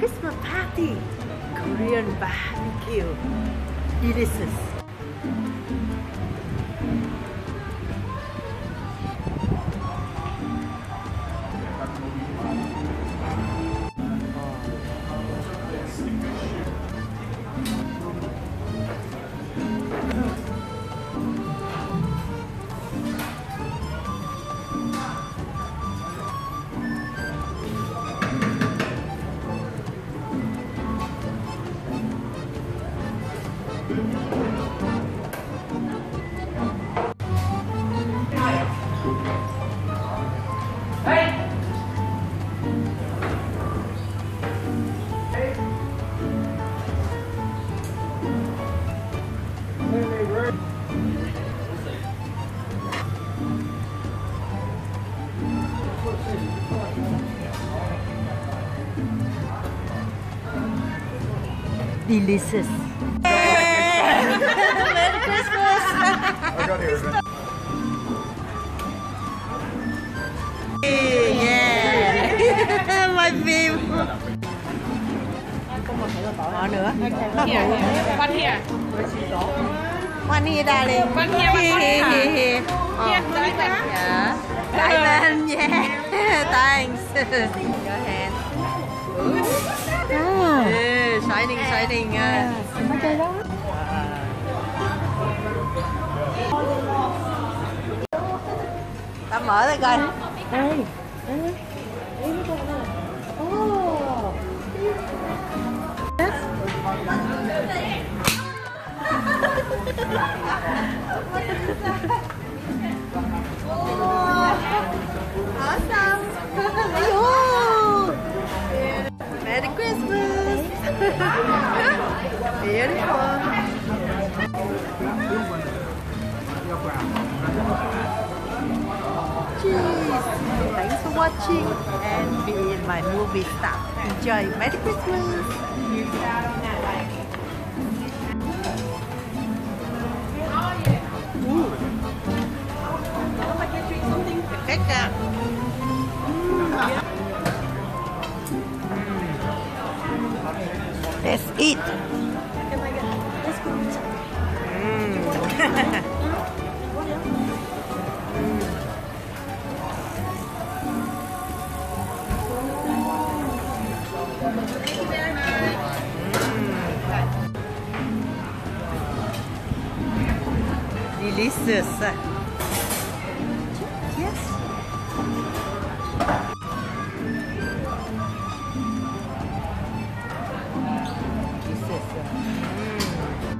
Christmas party. Korean barbecue. Delicious. delicious. Merry Christmas! yeah! My babe! Có nữa. Con here. Con here, darling. Con here, con here. Here, oh, Diamond. Yeah. Diamond, yeah. Thanks. Your hand. Oh exciting, exciting. Yeah. Ta mở ra coi. Đây. Đây. Awesome! Beautiful. Cheers. Thanks for watching and be in my movie star. Enjoy. Merry Christmas. Ooh. Perfect. Let's Delicious. Uh, yes.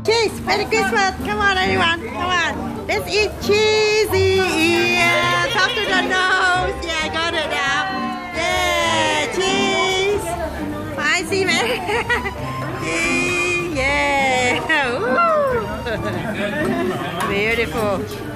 Cheese! Merry Christmas! Come on, everyone! Come on! Let's eat cheesy! Yeah! Top to the nose! Yeah, got it now! Yeah! Cheese! Spicy, man! yeah! Beautiful!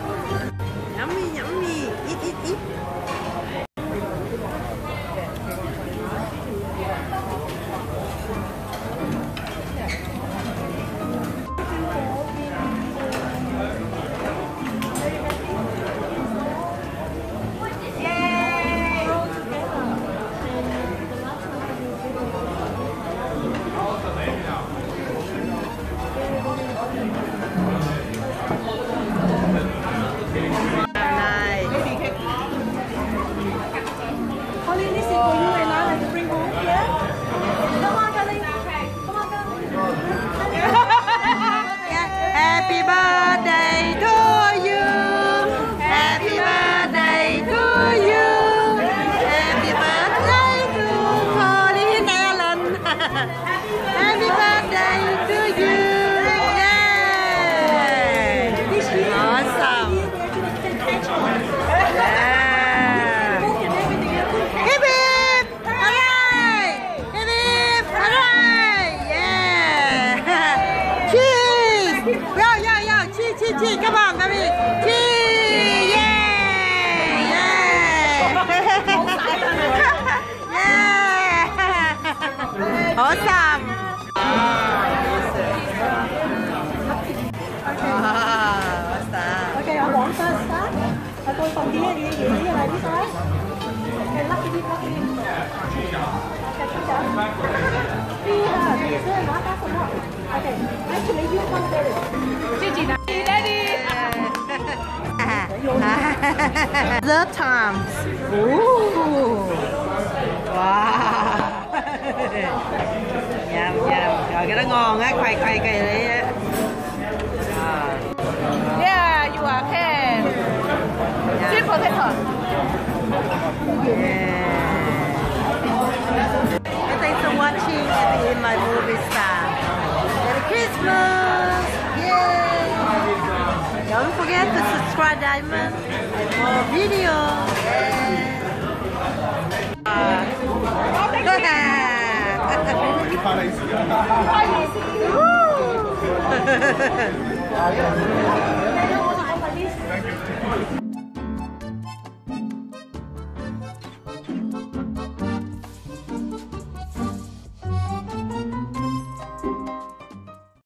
Okay, actually you come better. Gigi, daddy. the times. Ooh. Wow. Nhầm nhầm. Rồi cái đó ngon á, khoai khoai cây đấy á. Yeah, you are okay. Can. Sweet potato. Yeah. And thanks for watching and in my movie star. Merry Christmas! Yay! Don't forget to subscribe Diamond and more videos. Yeah.